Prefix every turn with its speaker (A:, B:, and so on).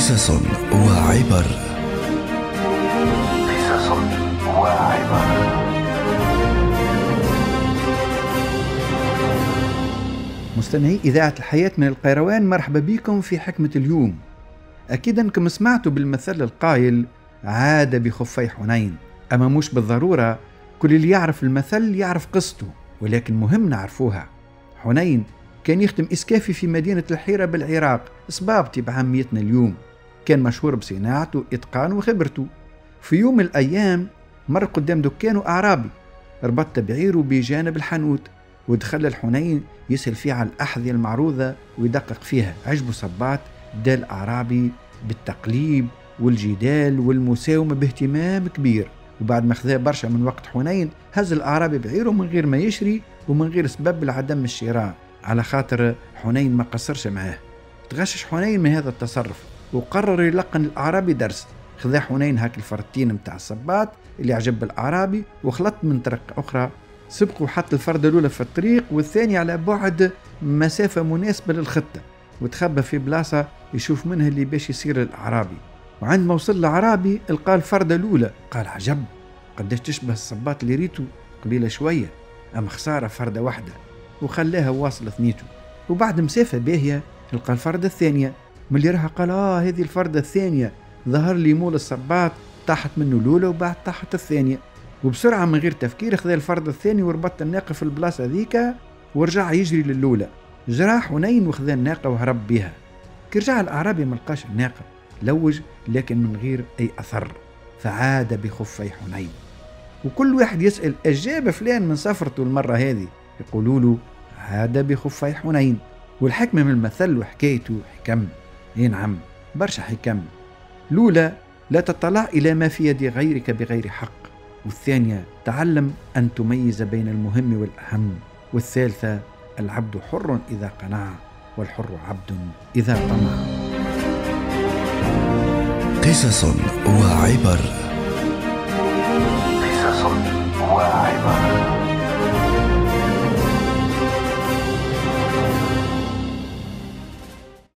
A: قصص وعبر. قصص وعبر مستمعي إذاعة الحياة من القيروان مرحبا بكم في حكمة اليوم. أكيد أنكم سمعتوا بالمثل القائل عاد بخفي حنين أما مش بالضرورة كل اللي يعرف المثل يعرف قصته ولكن مهم نعرفوها. حنين كان يخدم إسكافي في مدينة الحيرة بالعراق صبابتي بعاميتنا اليوم. كان مشهور بصناعته إتقان وخبرته. في يوم من الأيام مر قدام دكانه أعرابي ربط بعيره بجانب الحانوت ودخل الحنين يسأل فيه على الأحذية المعروضة ويدقق فيها عجبه صبات دال أعرابي بالتقليب والجدال والمساومة باهتمام كبير. وبعد ما خذا برشا من وقت حنين هز الأعرابي بعيره من غير ما يشري ومن غير سبب لعدم الشراء. على خاطر حنين ما قصرش معاه. تغشش حنين من هذا التصرف. وقرر يلقن الأعرابي درس. خذا حنين هاك الفرتين متاع الصباط اللي عجب الأعرابي وخلط من طرق أخرى. سبق وحط الفردة الأولى في الطريق والثانية على بعد مسافة مناسبة للخطة. وتخبى في بلاصة يشوف منها اللي باش يصير الأعرابي. وعند ما وصل الأعرابي لقى الفردة الأولى. قال عجب! قداش تشبه الصباط اللي ريتو؟ قليلة شوية أما خسارة فردة واحدة. وخلاها واصل ثنيته. وبعد مسافة باهية لقى الفردة الثانية. ملي راها قال آه هذه الفردة الثانية. ظهر لي مول الصباط طاحت منه الأولى وبعد طاحت الثانية. وبسرعة من غير تفكير خذا الفرد الثاني وربط الناقة في البلاصة ذيك ورجع يجري للأولى. جرى حنين وخذا الناقة وهرب بها. كي رجع الأعرابي ملقاش الناقة. لوج لكن من غير أي أثر. فعاد بخفي حنين. وكل واحد يسأل أجاب فلان من سفرته المرة هذه؟ يقولوا له عاد بخفي حنين. والحكمة من المثل وحكايته حكم. اي نعم برشا حكم. الأولى لا تطلع إلى ما في يد غيرك بغير حق. والثانية تعلم أن تميز بين المهم والأهم. والثالثة العبد حر إذا قنع والحر عبد إذا طمع. قصص وعبر